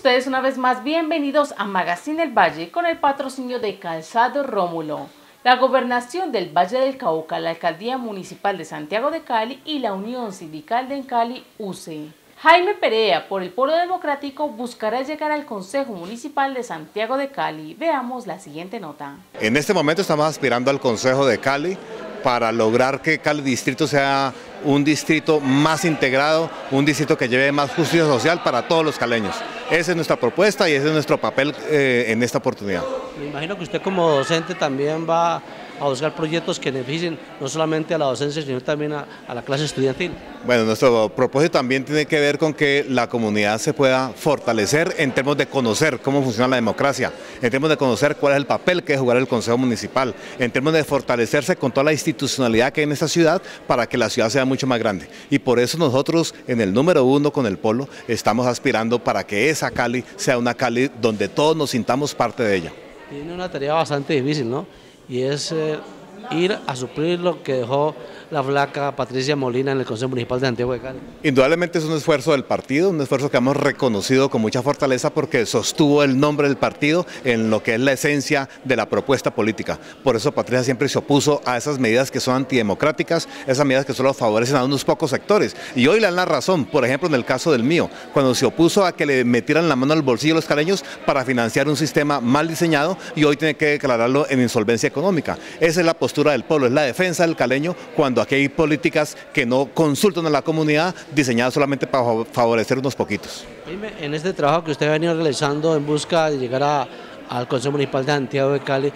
Ustedes una vez más bienvenidos a Magazine del Valle con el patrocinio de Calzado Rómulo, la Gobernación del Valle del Cauca, la Alcaldía Municipal de Santiago de Cali y la Unión Sindical de Cali, UCE. Jaime Perea, por el Polo Democrático, buscará llegar al Consejo Municipal de Santiago de Cali. Veamos la siguiente nota. En este momento estamos aspirando al Consejo de Cali para lograr que Cali Distrito sea un distrito más integrado, un distrito que lleve más justicia social para todos los caleños. Esa es nuestra propuesta y ese es nuestro papel eh, en esta oportunidad. Me imagino que usted como docente también va a buscar proyectos que beneficien no solamente a la docencia, sino también a, la clase estudiantil. Bueno, nuestro propósito también tiene que ver con que la comunidad se pueda fortalecer en términos de conocer cómo funciona la democracia, en términos de conocer cuál es el papel que debe jugar el Consejo Municipal, en términos de fortalecerse con toda la institucionalidad que hay en esta ciudad para que la ciudad sea mucho más grande. Y por eso nosotros en el número uno con el Polo estamos aspirando para que esa Cali sea una Cali donde todos nos sintamos parte de ella. Tiene una tarea bastante difícil, ¿no? Y es eh, ir a suplir lo que dejó la flaca Patricia Molina en el Consejo Municipal de Santiago de Cali. Indudablemente es un esfuerzo del partido, un esfuerzo que hemos reconocido con mucha fortaleza porque sostuvo el nombre del partido en lo que es la esencia de la propuesta política. Por eso Patricia siempre se opuso a esas medidas que son antidemocráticas, esas medidas que solo favorecen a unos pocos sectores. Y hoy le dan la razón, por ejemplo en el caso del mío, cuando se opuso a que le metieran la mano al bolsillo a los caleños para financiar un sistema mal diseñado y hoy tiene que declararlo en insolvencia económica. Esa es la postura del pueblo, es la defensa del caleño cuando aquí hay políticas que no consultan a la comunidad diseñadas solamente para favorecer unos poquitos. En este trabajo que usted ha venido realizando en busca de llegar al Consejo Municipal de Santiago de Cali,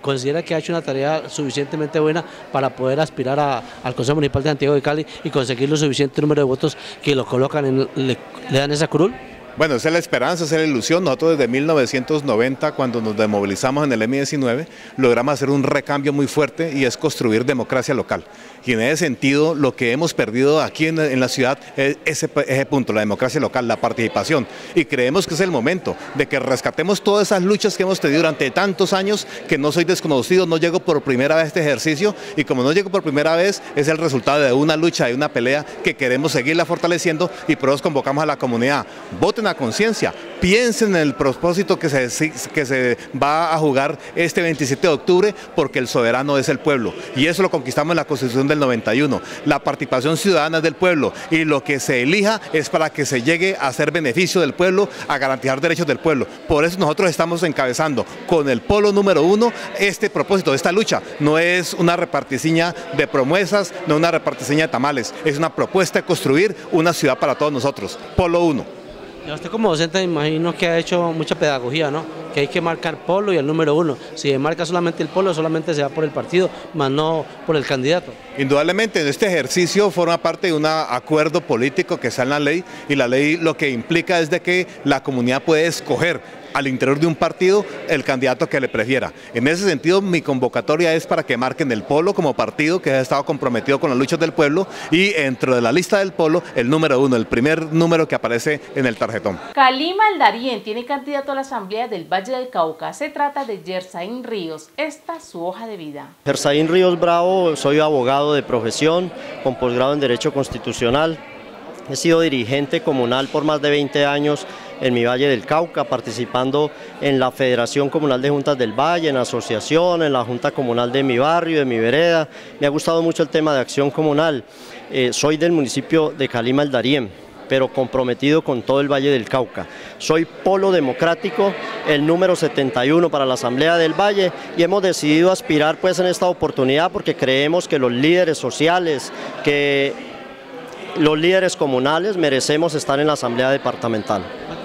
¿considera que ha hecho una tarea suficientemente buena para poder aspirar al Consejo Municipal de Santiago de Cali y conseguir lo suficiente número de votos que lo colocan, en, le, le dan esa curul? Bueno, esa es la esperanza, esa es la ilusión. Nosotros desde 1990, cuando nos demovilizamos en el M19, logramos hacer un recambio muy fuerte y es construir democracia local. Y en ese sentido, lo que hemos perdido aquí en, la ciudad es ese, ese, punto, la democracia local, la participación. Y creemos que es el momento de que rescatemos todas esas luchas que hemos tenido durante tantos años, que no soy desconocido, no llego por primera vez a este ejercicio, y como no llego por primera vez, es el resultado de una lucha, de una pelea que queremos seguirla fortaleciendo y por eso convocamos a la comunidad. Voten a conciencia, piensen en el propósito que se, que se va a jugar este 27 de octubre porque el soberano es el pueblo y eso lo conquistamos en la Constitución del 91. La participación ciudadana es del pueblo y lo que se elija es para que se llegue a hacer beneficio del pueblo, a garantizar derechos del pueblo. Por eso nosotros estamos encabezando con el polo número uno este propósito, esta lucha. No es una reparticiña de promesas, no una reparticiña de tamales, es una propuesta de construir una ciudad para todos nosotros. Polo uno usted como docente me imagino que ha hecho mucha pedagogía, ¿no? Que hay que marcar polo y el número uno. Si marca solamente el polo, solamente se va por el partido, más no por el candidato. Indudablemente, este ejercicio forma parte de un acuerdo político que está en la ley y la ley lo que implica es de que la comunidad puede escoger al interior de un partido el candidato que le prefiera. En ese sentido, mi convocatoria es para que marquen el Polo como partido que ha estado comprometido con las luchas del pueblo y dentro de la lista del Polo, el número uno, el primer número que aparece en el tarjetón. Calima Aldarien tiene candidato a la Asamblea del Valle del Cauca. Se trata de Yersaín Ríos. Esta es su hoja de vida. Yersaín Ríos Bravo, soy abogado de profesión con posgrado en Derecho Constitucional. He sido dirigente comunal por más de 20 años en mi Valle del Cauca, participando en la Federación Comunal de Juntas del Valle, en asociación, en la Junta Comunal de mi barrio, de mi vereda. Me ha gustado mucho el tema de acción comunal. Eh, soy del municipio de Calima, el Darién pero comprometido con todo el Valle del Cauca. Soy polo democrático, el número 71 para la Asamblea del Valle y hemos decidido aspirar pues en esta oportunidad porque creemos que los líderes sociales, que los líderes comunales merecemos estar en la Asamblea Departamental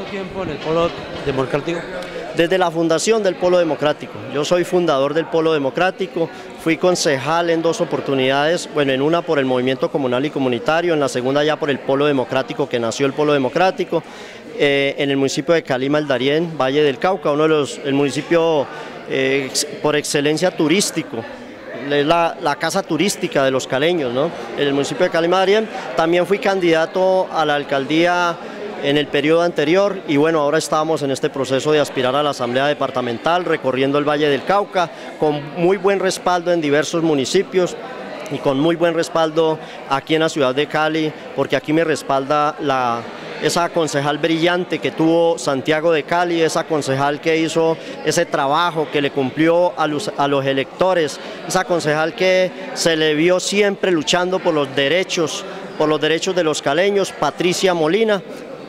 tiempo en el Polo Democrático? Desde la fundación del Polo Democrático. Yo soy fundador del Polo Democrático, fui concejal en dos oportunidades, bueno, en una por el Movimiento Comunal y Comunitario, en la segunda ya por el Polo Democrático, que nació el Polo Democrático, eh, en el municipio de Calima, el Darién, Valle del Cauca, uno de los, el municipio eh, por excelencia turístico, es la, casa turística de los caleños, ¿no? En el municipio de Calima Darién. También fui candidato a la alcaldía en el periodo anterior y bueno, ahora estamos en este proceso de aspirar a la Asamblea Departamental, recorriendo el Valle del Cauca, con muy buen respaldo en diversos municipios y con muy buen respaldo aquí en la ciudad de Cali, porque aquí me respalda esa concejal brillante que tuvo Santiago de Cali, esa concejal que hizo ese trabajo, que le cumplió a los, a los electores, esa concejal que se le vio siempre luchando por los derechos, por los derechos de los caleños, Patricia Molina,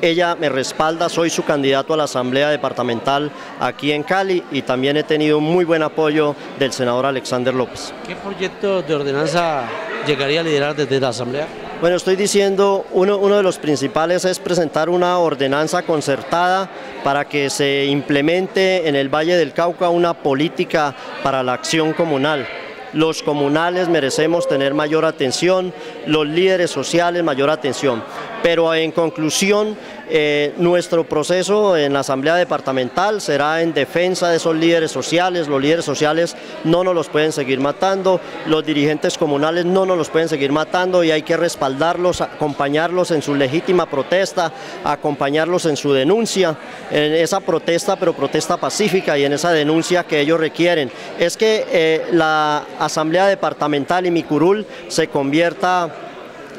ella me respalda, soy su candidato a la Asamblea Departamental aquí en Cali y también he tenido muy buen apoyo del senador Alexander López. ¿Qué proyecto de ordenanza llegaría a liderar desde la Asamblea? Bueno, estoy diciendo, uno, uno de los principales es presentar una ordenanza concertada para que se implemente en el Valle del Cauca una política para la acción comunal los comunales merecemos tener mayor atención, los líderes sociales mayor atención. Pero en conclusión, eh, nuestro proceso en la Asamblea Departamental será en defensa de esos líderes sociales, los líderes sociales no nos los pueden seguir matando, los dirigentes comunales no nos los pueden seguir matando y hay que respaldarlos, acompañarlos en su legítima protesta, acompañarlos en su denuncia, en esa protesta, pero protesta pacífica y en esa denuncia que ellos requieren. Es que eh, la Asamblea Departamental y mi curul se convierta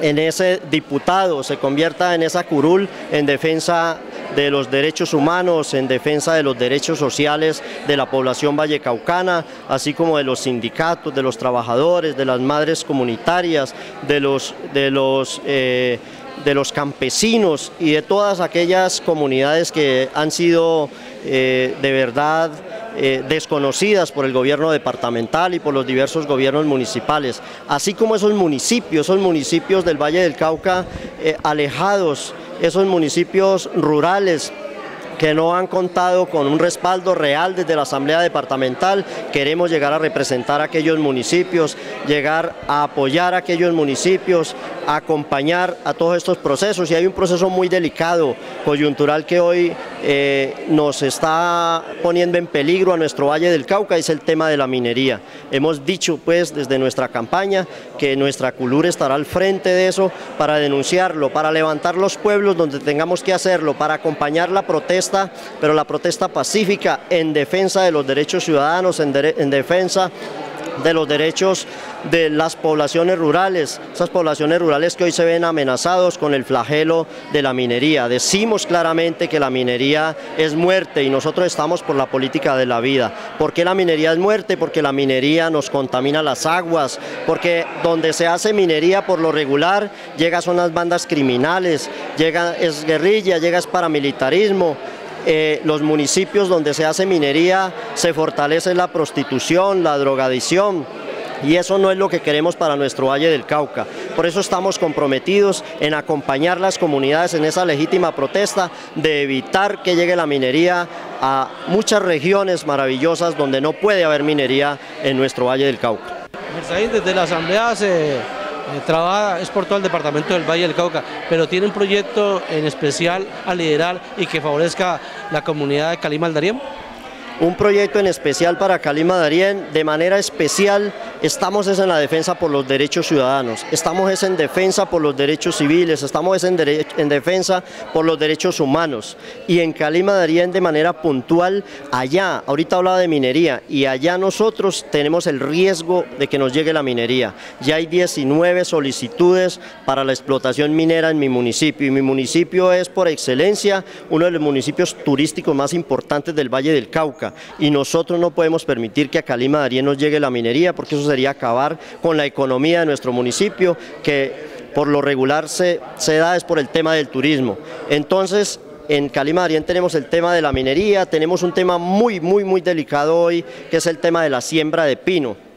en ese diputado, se convierta en esa curul en defensa de los derechos humanos, en defensa de los derechos sociales de la población vallecaucana, así como de los sindicatos, de los trabajadores, de las madres comunitarias, de los, de los, eh, de los campesinos y de todas aquellas comunidades que han sido eh, de verdad eh, desconocidas por el gobierno departamental y por los diversos gobiernos municipales, así como esos municipios, esos municipios del Valle del Cauca eh, alejados, esos municipios rurales que no han contado con un respaldo real desde la Asamblea Departamental. Queremos llegar a representar a aquellos municipios, llegar a apoyar a aquellos municipios, acompañar a todos estos procesos. Y hay un proceso muy delicado, coyuntural, que hoy eh, nos está poniendo en peligro a nuestro Valle del Cauca, es el tema de la minería. Hemos dicho pues desde nuestra campaña que nuestra cultura estará al frente de eso para denunciarlo, para levantar los pueblos donde tengamos que hacerlo, para acompañar la protesta pero la protesta pacífica en defensa de los derechos ciudadanos, en, en defensa de los derechos de las poblaciones rurales, esas poblaciones rurales que hoy se ven amenazados con el flagelo de la minería. Decimos claramente que la minería es muerte y nosotros estamos por la política de la vida. ¿Por qué la minería es muerte? Porque la minería nos contamina las aguas, porque donde se hace minería por lo regular llega son las bandas criminales, llega es guerrilla, llega es paramilitarismo, eh, los municipios donde se hace minería se fortalece la prostitución, la drogadicción, y eso no es lo que queremos para nuestro Valle del Cauca. Por eso estamos comprometidos en acompañar las comunidades en esa legítima protesta de evitar que llegue la minería a muchas regiones maravillosas donde no puede haber minería en nuestro Valle del Cauca. Desde la Asamblea se eh, trabaja, es por todo el departamento del Valle del Cauca, pero tiene un proyecto en especial a liderar y que favorezca la comunidad de Calima Darién un proyecto en especial para Calima Darién, de manera especial estamos en la defensa por los derechos ciudadanos, estamos en defensa por los derechos civiles, estamos en, en defensa por los derechos humanos. Y en Calima Darién de manera puntual, allá, ahorita hablaba de minería y allá nosotros tenemos el riesgo de que nos llegue la minería, ya hay 19 solicitudes para la explotación minera en mi municipio y mi municipio es por excelencia uno de los municipios turísticos más importantes del Valle del Cauca, y nosotros no podemos permitir que a Calima Darién nos llegue la minería porque eso sería acabar con la economía de nuestro municipio que por lo regular se, da es por el tema del turismo. Entonces, en Calima Darién tenemos el tema de la minería, tenemos un tema muy, muy, muy delicado hoy, que es el tema de la siembra de pino.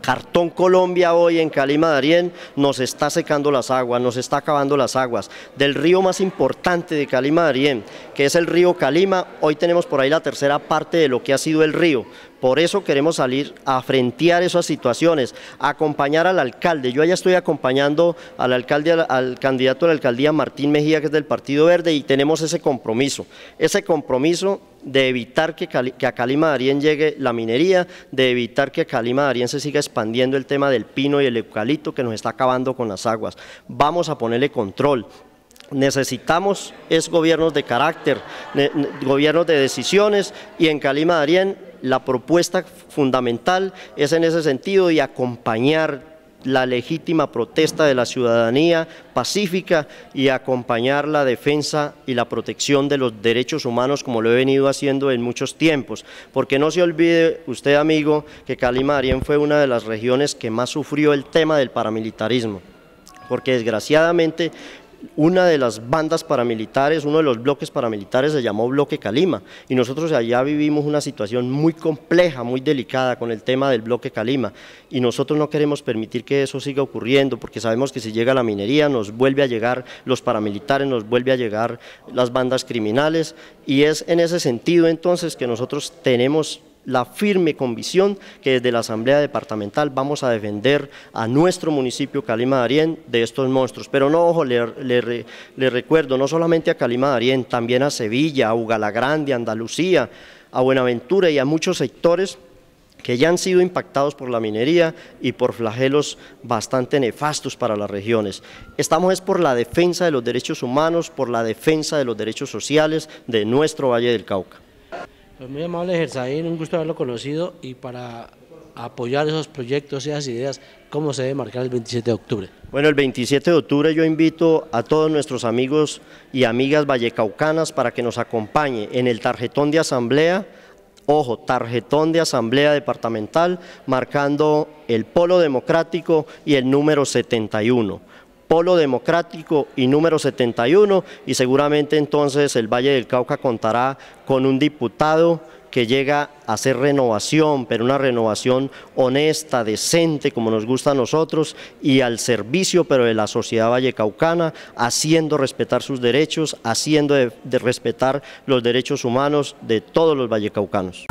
Cartón Colombia hoy en Calima Darién nos está secando las aguas, nos está acabando las aguas. Del río más importante de Calima Darién, que es el río Calima, hoy tenemos por ahí la tercera parte de lo que ha sido el río. Por eso queremos salir a frentear esas situaciones, acompañar al alcalde. Yo allá estoy acompañando al alcalde, al, candidato a la alcaldía Martín Mejía, que es del Partido Verde, y tenemos ese compromiso. Ese compromiso de evitar que, a Calima Darien llegue la minería, de evitar que a Calima Darien se siga expandiendo el tema del pino y el eucalipto que nos está acabando con las aguas. Vamos a ponerle control, necesitamos es gobiernos de carácter, gobiernos de decisiones y en Calima Darien la propuesta fundamental es en ese sentido y acompañar la legítima protesta de la ciudadanía pacífica y acompañar la defensa y la protección de los derechos humanos como lo he venido haciendo en muchos tiempos. Porque no se olvide usted, amigo, que Cali Marién fue una de las regiones que más sufrió el tema del paramilitarismo porque desgraciadamente una de las bandas paramilitares, uno de los bloques paramilitares se llamó Bloque Calima. Y nosotros allá vivimos una situación muy compleja, muy delicada con el tema del Bloque Calima. Y nosotros no queremos permitir que eso siga ocurriendo porque sabemos que si llega la minería nos vuelve a llegar los paramilitares, nos vuelve a llegar las bandas criminales. Y es en ese sentido entonces que nosotros tenemos la firme convicción que desde la Asamblea Departamental vamos a defender a nuestro municipio Calima de Arién de estos monstruos. Pero no, ojo, le, recuerdo, no solamente a Calima de Arién, también a Sevilla, a Ugalagrande, a Andalucía, a Buenaventura y a muchos sectores que ya han sido impactados por la minería y por flagelos bastante nefastos para las regiones. Estamos es por la defensa de los derechos humanos, por la defensa de los derechos sociales de nuestro Valle del Cauca. Pues muy amable Gersaín, un gusto haberlo conocido y para apoyar esos proyectos, esas ideas, ¿cómo se debe marcar el 27 de octubre? Bueno, el 27 de octubre yo invito a todos nuestros amigos y amigas vallecaucanas para que nos acompañe en el tarjetón de asamblea, ojo, tarjetón de asamblea departamental, marcando el polo democrático y el número 71 polo democrático y número 71 y seguramente entonces el Valle del Cauca contará con un diputado que llega a hacer renovación, pero una renovación honesta, decente, como nos gusta a nosotros, y al servicio, pero de la sociedad vallecaucana, haciendo respetar sus derechos, haciendo de, respetar los derechos humanos de todos los vallecaucanos.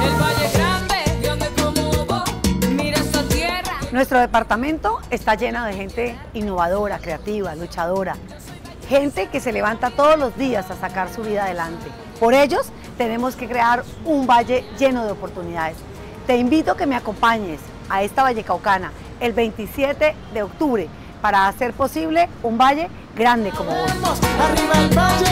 Nuestro departamento está lleno de gente innovadora, creativa, luchadora, gente que se levanta todos los días a sacar su vida adelante. Por ellos tenemos que crear un valle lleno de oportunidades. Te invito a que me acompañes a esta Valle Caucana el 27 de octubre para hacer posible un valle grande como vos. Arriba el valle,